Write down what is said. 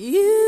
You